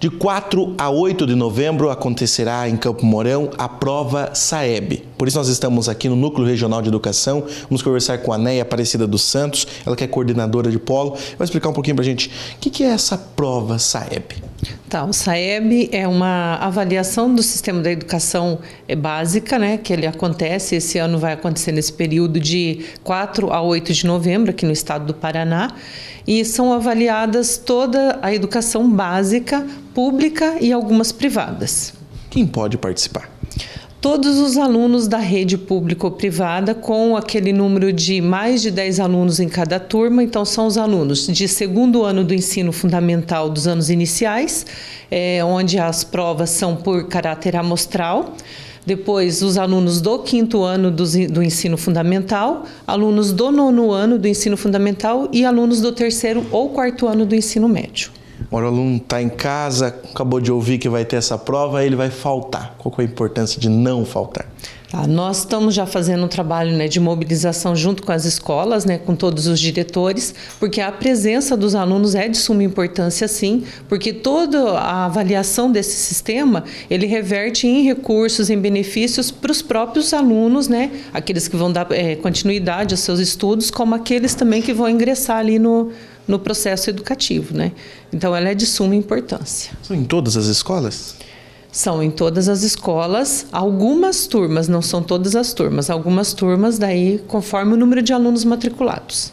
De 4 a 8 de novembro acontecerá em Campo Mourão a prova SAEB. Por isso nós estamos aqui no Núcleo Regional de Educação. Vamos conversar com a Neia Aparecida dos Santos, ela que é coordenadora de polo. Vai explicar um pouquinho para a gente o que é essa prova SAEB. Tá, o SAEB é uma avaliação do sistema da educação é, básica, né, que ele acontece, esse ano vai acontecer nesse período de 4 a 8 de novembro aqui no estado do Paraná, e são avaliadas toda a educação básica, pública e algumas privadas. Quem pode participar? Todos os alunos da rede pública ou privada, com aquele número de mais de 10 alunos em cada turma. Então, são os alunos de segundo ano do ensino fundamental dos anos iniciais, é, onde as provas são por caráter amostral. Depois, os alunos do quinto ano do, do, ensino fundamental, alunos do nono ano do ensino fundamental e alunos do terceiro ou quarto ano do ensino médio o aluno está em casa, acabou de ouvir que vai ter essa prova, ele vai faltar. Qual é a importância de não faltar? Tá, nós estamos já fazendo um trabalho né, de mobilização junto com as escolas, né, com todos os diretores, porque a presença dos alunos é de suma importância, sim, porque toda a avaliação desse sistema ele reverte em recursos, em benefícios para os próprios alunos, né, aqueles que vão dar é, continuidade aos seus estudos, como aqueles também que vão ingressar ali no, no processo educativo, né? Então ela é de suma importância. São em todas as escolas? São em todas as escolas, algumas turmas, não são todas as turmas, algumas turmas daí conforme o número de alunos matriculados.